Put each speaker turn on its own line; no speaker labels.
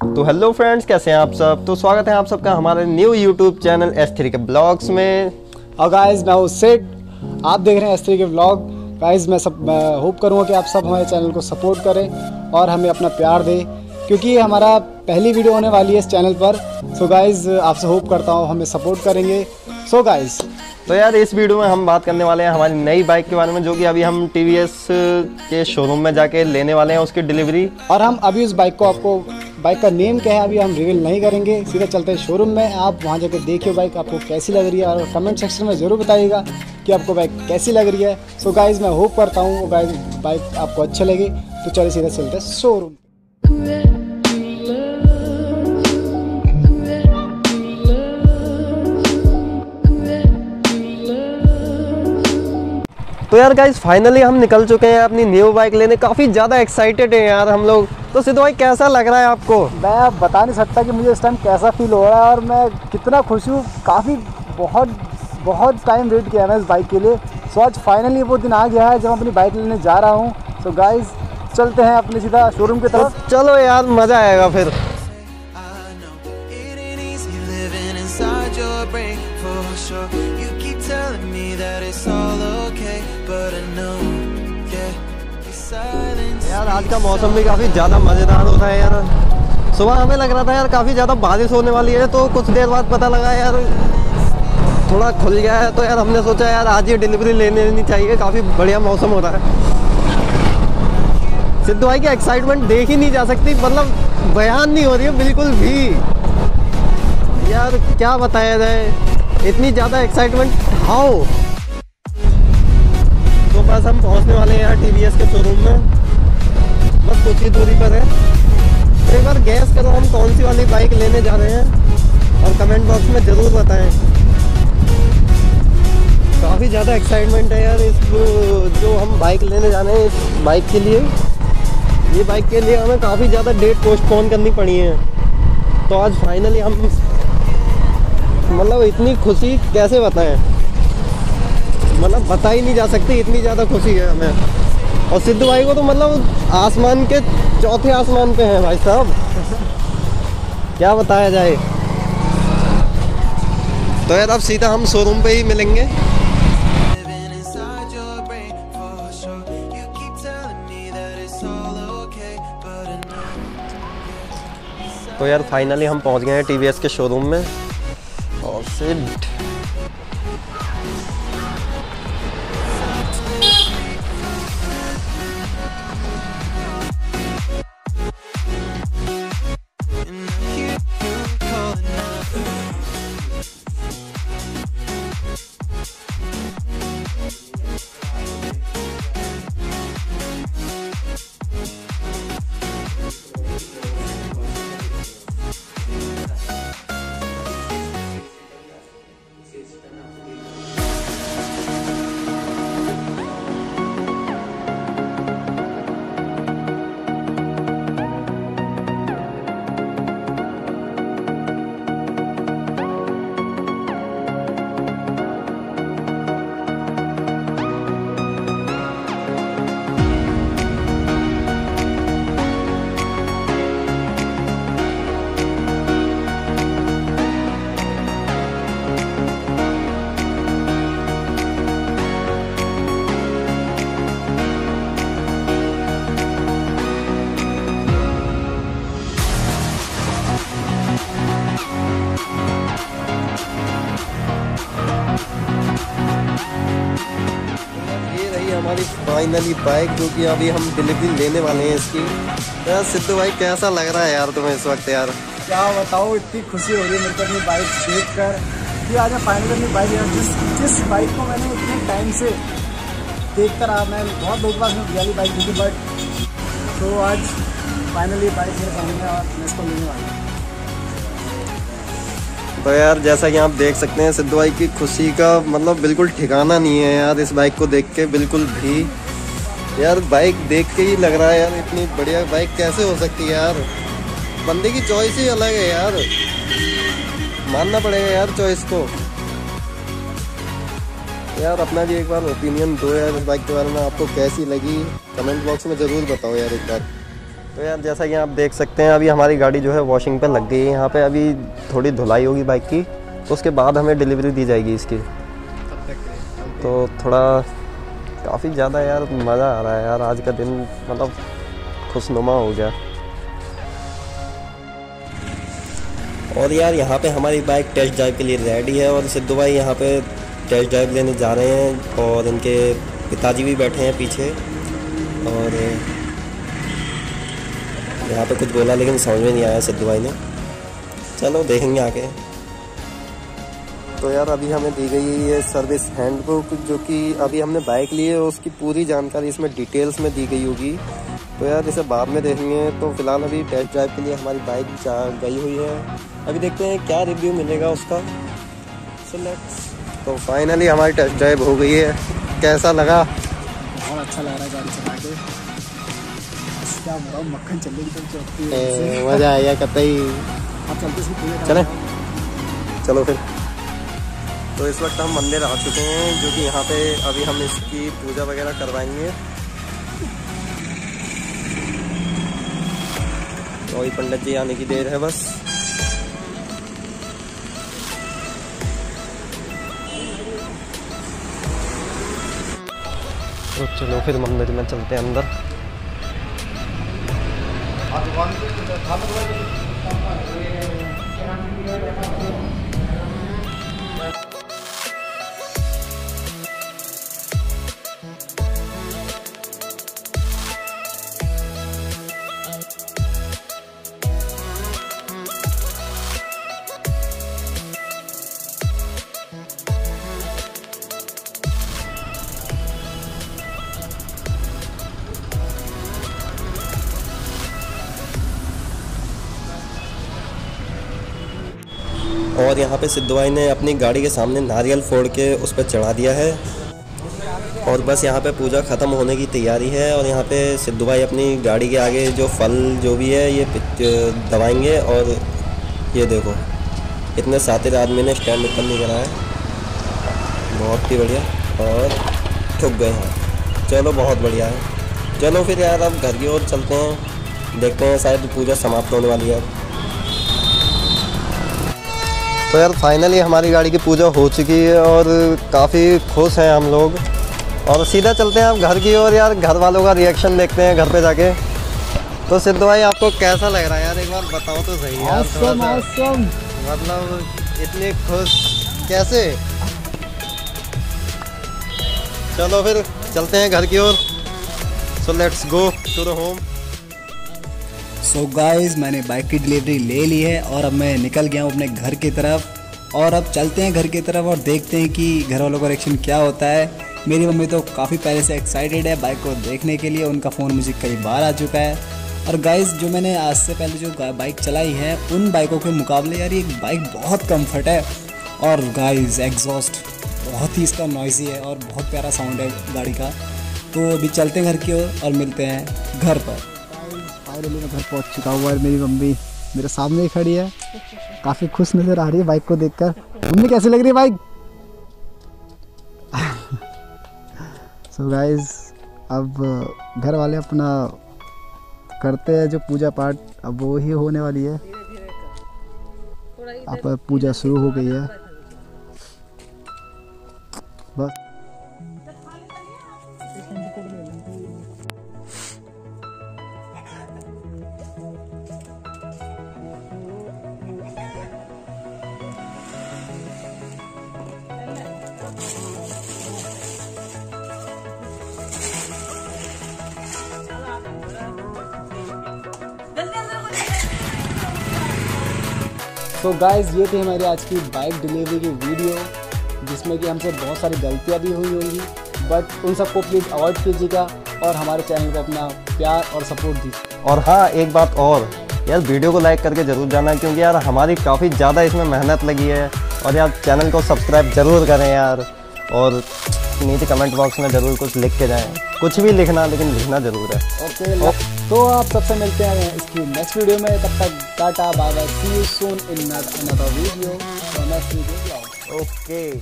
तो hello friends कैसे हैं आप सब? तो स्वागत है आप सबका हमारे new YouTube channel S three के ब्लॉग्स में।
और गाइस मैं हूँ सेड आप देख रहे हैं एस थ्री के व्लॉग गाइस मैं सब होप करूँगा कि आप सब हमारे चैनल को सपोर्ट करें और हमें अपना प्यार दें क्योंकि हमारा पहली वीडियो होने वाली है इस चैनल पर। सो गाइस आपसे होप करता हूँ हमें सपोर्ट करेंगे। सो गाइस
तो यार इस वीडियो में हम बात करने वाले हैं हमारी नई बाइक के बारे में जो कि अभी हम TVS के शोरूम में जाके लेने वाले हैं उसकी डिलीवरी
और हम अभी उस बाइक को आपको बाइक का नेम क्या है अभी हम रिवील नहीं करेंगे। सीधा चलते हैं शोरूम में। आप वहाँ जाकर देखिए बाइक, आपको कैसी लग रही है। और कमेंट सेक्शन में ज़रूर बताइएगा कि आपको बाइक कैसी लग रही है। सो गाइज़ मैं होप करता हूँ गाइज़ बाइक आपको अच्छी लगे। तो चलिए सीधा चलते हैं शोरूम
तो यार गाइज़ फाइनली हम निकल चुके हैं अपनी न्यू बाइक लेने। काफ़ी ज़्यादा एक्साइटेड हैं यार हम लोग। तो सिद्धू भाई कैसा लग रहा है आपको?
मैं अब बता नहीं सकता कि मुझे इस टाइम कैसा फील हो रहा है और मैं कितना खुश हूँ। काफ़ी बहुत बहुत टाइम वेट किया मैं इस बाइक के लिए। सो आज फाइनली वो दिन आ गया है जब अपनी बाइक लेने जा रहा हूँ। सो गाइज़ चलते हैं अपने सीधा शोरूम की तरफ़।
चलो यार मज़ा आएगा फिर। आज का मौसम भी काफ़ी ज़्यादा मज़ेदार होता है यार। सुबह हमें लग रहा था यार काफ़ी ज़्यादा बारिश होने वाली है तो कुछ देर बाद पता लगा यार, थोड़ा खुल गया है तो यार हमने सोचा यार आज ये डिलीवरी लेने लेनी चाहिए, काफ़ी बढ़िया मौसम हो रहा है। सिद्धू भाई की एक्साइटमेंट देख ही नहीं जा सकती मतलब बयान नहीं हो रही है, बिल्कुल भी। यार क्या बताया जाए, इतनी ज़्यादा एक्साइटमेंट हाउ तो बस हम पहुँचने वाले हैं यार टीवीएस के शोरूम में। बस कुछ ही दूरी पर है। तो एक बार गैस करो, हम कौन सी वाली बाइक लेने जा रहे हैं? और कमेंट बॉक्स में ज़रूर बताएँ। काफ़ी ज़्यादा एक्साइटमेंट है यार इस जो हम बाइक लेने जा रहे हैं इस बाइक के लिए। ये बाइक के लिए हमें काफ़ी ज़्यादा डेट पोस्टपोन करनी पड़ी है। तो आज फाइनली हम मतलब इतनी खुशी कैसे बताएँ? मतलब बता ही नहीं जा सकती, इतनी ज़्यादा खुशी है हमें। और सिद्धू भाई को तो मतलब आसमान के चौथे आसमान पे हैं भाई साहब। क्या बताया जाए। तो यार अब सीधा हम शोरूम पे ही मिलेंगे. तो यार फाइनली हम पहुँच गए हैं टीवीएस के शोरूम में। और सिड हमारी फाइनली बाइक जो कि अभी हम डिलीवरी लेने वाले हैं इसकी। तो यार, सिद्धू भाई, कैसा लग रहा है यार तुम्हें इस वक्त यार?
क्या बताओ इतनी खुशी हो रही है मेरे अपनी बाइक देख कर कि आज मैं फाइनली अपनी बाइक यार, जिस जिस बाइक को मैंने इतने टाइम से देख कर आ मैं बहुत लोग पास में वाली बाइक देखी बट तो आज फाइनली बाइक मेरे सामने और मैं इसको लेने वाला हूँ।
तो यार, जैसा कि आप देख सकते हैं, सिद्धू भाई की खुशी का मतलब बिल्कुल ठिकाना नहीं है यार इस बाइक को देख के, बिल्कुल भी। यार बाइक देख के ही लग रहा है यार, इतनी बढ़िया बाइक कैसे हो सकती है यार? बंदे की चॉइस ही अलग है यार। मानना पड़ेगा यार चॉइस को। यार, अपना भी एक बार ओपिनियन दो यार इस बाइक के बारे में, आपको कैसी लगी? कमेंट बॉक्स में ज़रूर बताओ यार एक बार। तो यार, जैसा कि आप देख सकते हैं, अभी हमारी गाड़ी जो है वॉशिंग पे लग गई है। यहाँ पे अभी थोड़ी धुलाई होगी बाइक की तो उसके बाद हमें डिलीवरी दी जाएगी इसकी। तो थोड़ा काफ़ी ज़्यादा यार मज़ा आ रहा है यार, आज का दिन मतलब खुशनुमा हो गया। और यार, यहाँ पे हमारी बाइक टेस्ट ड्राइव के लिए रेडी है और सिद्धू भाई यहाँ पे टेस्ट ड्राइव लेने जा रहे हैं और इनके पिताजी भी बैठे हैं पीछे। और यहाँ पे कुछ बोला लेकिन समझ में नहीं आया सिद्धू भाई ने। चलो देखेंगे आके तो यार अभी हमें दी गई है ये सर्विस हैंडबुक जो कि अभी हमने बाइक ली है उसकी पूरी जानकारी इसमें डिटेल्स में दी गई होगी। तो यार इसे बाद में देखेंगे। तो फ़िलहाल अभी टेस्ट ड्राइव के लिए हमारी बाइक जा गई हुई है। अभी देखते हैं क्या रिव्यू मिलेगा उसका। सो लेट्स तो फाइनली हमारी टेस्ट ड्राइव हो गई है। कैसा लगा?
बहुत अच्छा लग रहा है गाड़ी चला के। क्या मक्खन है
मज़ा आया कतई
आप चलते इसकी
चलो फिर तो इस वक्त हम मंदिर आ चुके हैं जो कि यहाँ पे अभी हम इसकी पूजा वगैरह करवाएँगे तो अभी पंडित जी आने की देर है बस तो चलो फिर मंदिर में चलते हैं अंदर दुकान और यहाँ पे सिद्धू भाई ने अपनी गाड़ी के सामने नारियल फोड़ के उस पर चढ़ा दिया है। और बस यहाँ पे पूजा ख़त्म होने की तैयारी है और यहाँ पे सिद्धू भाई अपनी गाड़ी के आगे जो फल जो भी है, ये दबाएँगे और ये देखो, इतने सातिर आदमी ने स्टैंड ऊपर नहीं करा है। बहुत ही बढ़िया और ठुक गए हैं। चलो बहुत बढ़िया है। चलो फिर यार अब घर की ओर चलते हैं। देखते हैं शायद पूजा समाप्त होने वाली है। तो यार फाइनली हमारी गाड़ी की पूजा हो चुकी है और काफ़ी खुश हैं हम लोग। और सीधा चलते हैं अब घर की ओर यार घर वालों का रिएक्शन देखते हैं घर पे जाके। तो सिद्धू भाई आपको कैसा लग रहा है? यार एक बार बताओ तो सही यार
awesome, awesome.
मतलब इतने खुश कैसे? चलो फिर चलते हैं घर की ओर। So let's go to the home
so guys मैंने बाइक की डिलीवरी ले ली है और अब मैं निकल गया हूँ अपने घर की तरफ़। और अब चलते हैं घर की तरफ़ और देखते हैं कि घर वालों का रिएक्शन क्या होता है। मेरी मम्मी तो काफ़ी पहले से एक्साइटेड है बाइक को देखने के लिए। उनका फ़ोन मुझे कई बार आ चुका है। और गाइस जो मैंने आज से पहले जो बाइक चलाई है, उन बाइकों के मुकाबले यार ये बाइक बहुत कंफर्ट है। और गाइस एग्जॉस्ट बहुत ही इसका नॉइजी है और बहुत प्यारा साउंड है गाड़ी का। तो अभी चलते हैं घर की ओर और मिलते हैं घर पर। फाइनली मैं घर पहुँच चुका हूँ और मेरी मम्मी मेरे सामने ही खड़ी है। काफ़ी खुश नज़र आ रही है बाइक को देखकर। मम्मी कैसी लग रही है बाइक? सो गाइस अब घर वाले अपना करते हैं जो पूजा पाठ अब वो ही होने वाली है। अब पूजा शुरू हो गई है। सो गाइज़ ये थी हमारी आज की बाइक डिलीवरी की वीडियो जिसमें कि हमसे बहुत सारी गलतियाँ भी हुई होंगी। बट उन सबको प्लीज़ अवॉइड कीजिएगा और हमारे चैनल को अपना प्यार और सपोर्ट दीजिए।
और हाँ एक बात और। यार वीडियो को लाइक करके ज़रूर जाना क्योंकि यार हमारी काफ़ी ज़्यादा इसमें मेहनत लगी है। और यार चैनल को सब्सक्राइब ज़रूर करें यार। और नीचे कमेंट बॉक्स में ज़रूर कुछ लिख के जाएँ। कुछ भी लिखना लेकिन लिखना ज़रूर है।
ओके तो आप सबसे मिलते हैं इसकी नेक्स्ट वीडियो में। तब तक Tata, bye bye. See you soon in another video. For next
video. Okay.